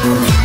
Thank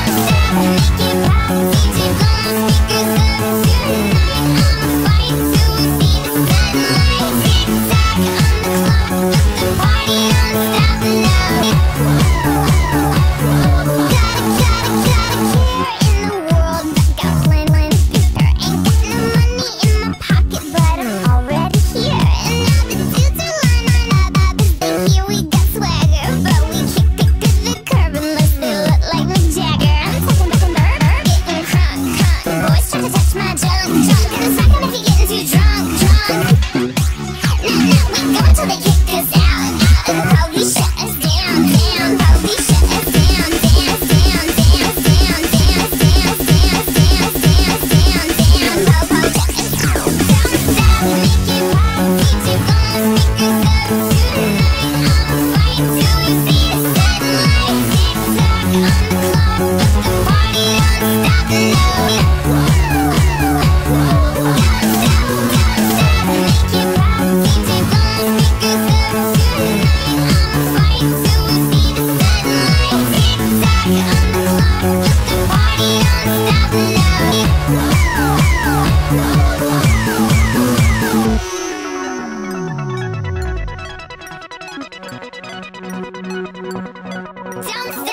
江西。